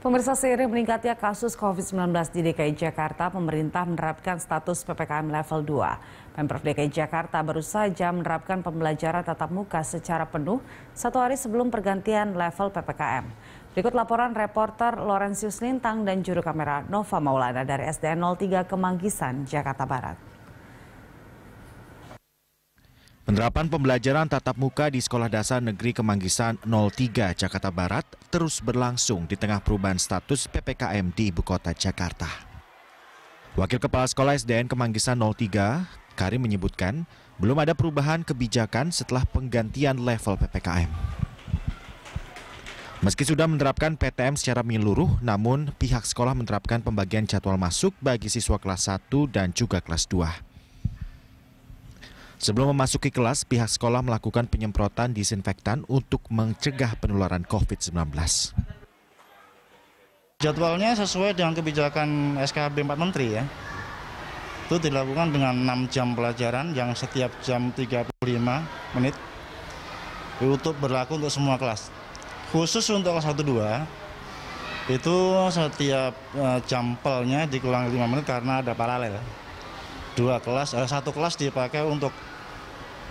Pemirsa seiring meningkatnya kasus COVID-19 di DKI Jakarta, pemerintah menerapkan status PPKM level 2. Pemprov DKI Jakarta baru saja menerapkan pembelajaran tatap muka secara penuh satu hari sebelum pergantian level PPKM. Berikut laporan reporter Lorenzius Lintang dan juru kamera Nova Maulana dari SDN 03 Kemanggisan, Jakarta Barat. Penerapan pembelajaran tatap muka di Sekolah Dasar Negeri Kemanggisan 03 Jakarta Barat terus berlangsung di tengah perubahan status PPKM di Ibu Kota Jakarta. Wakil Kepala Sekolah SDN Kemanggisan 03, Karim menyebutkan belum ada perubahan kebijakan setelah penggantian level PPKM. Meski sudah menerapkan PTM secara menyeluruh, namun pihak sekolah menerapkan pembagian jadwal masuk bagi siswa kelas 1 dan juga kelas 2. Sebelum memasuki kelas, pihak sekolah melakukan penyemprotan disinfektan untuk mencegah penularan COVID-19. Jadwalnya sesuai dengan kebijakan SKB 4 Menteri ya. Itu dilakukan dengan 6 jam pelajaran yang setiap jam 35 menit untuk berlaku untuk semua kelas. Khusus untuk kelas 1 2 itu setiap uh, jam pelnya dikurangi 5 menit karena ada paralel. Dua kelas, uh, satu kelas dipakai untuk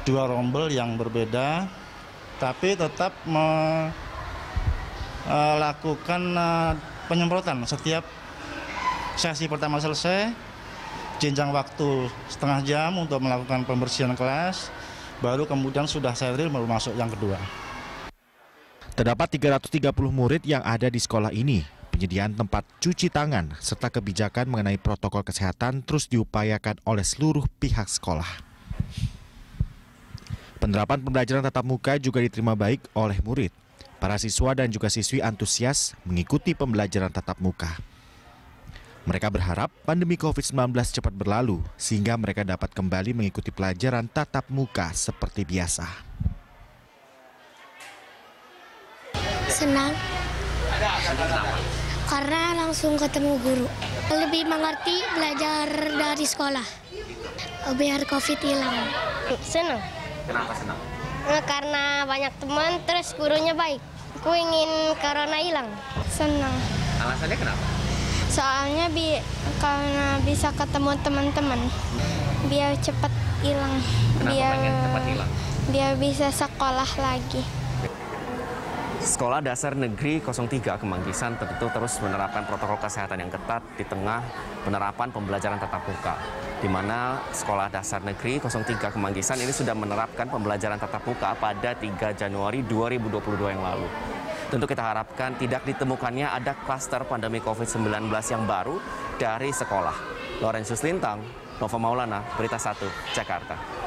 dua rombel yang berbeda tapi tetap melakukan eh, penyemprotan setiap sesi pertama selesai jenjang waktu setengah jam untuk melakukan pembersihan kelas baru kemudian sudah steril baru masuk yang kedua. Terdapat 330 murid yang ada di sekolah ini. Penyediaan tempat cuci tangan serta kebijakan mengenai protokol kesehatan terus diupayakan oleh seluruh pihak sekolah. Penerapan pembelajaran tatap muka juga diterima baik oleh murid. Para siswa dan juga siswi antusias mengikuti pembelajaran tatap muka. Mereka berharap pandemi COVID-19 cepat berlalu sehingga mereka dapat kembali mengikuti pelajaran tatap muka seperti biasa. Senang. Karena langsung ketemu guru. Lebih mengerti belajar dari sekolah. Biar COVID hilang. Senang. Kenapa senang? Nah, karena banyak teman, terus gurunya baik. Aku ingin corona hilang. Senang. Alasannya kenapa? Soalnya bi karena bisa ketemu teman-teman. Biar cepat hilang. Kenapa biar pengen cepat hilang? Biar bisa sekolah lagi. Sekolah Dasar Negeri 03 Kemanggisan tentu terus menerapkan protokol kesehatan yang ketat di tengah penerapan pembelajaran tatap muka. Di mana Sekolah Dasar Negeri 03 Kemanggisan ini sudah menerapkan pembelajaran tatap muka pada 3 Januari 2022 yang lalu. Tentu kita harapkan tidak ditemukannya ada klaster pandemi COVID-19 yang baru dari sekolah. Lorenzus Lintang, Nova Maulana, Berita 1, Jakarta.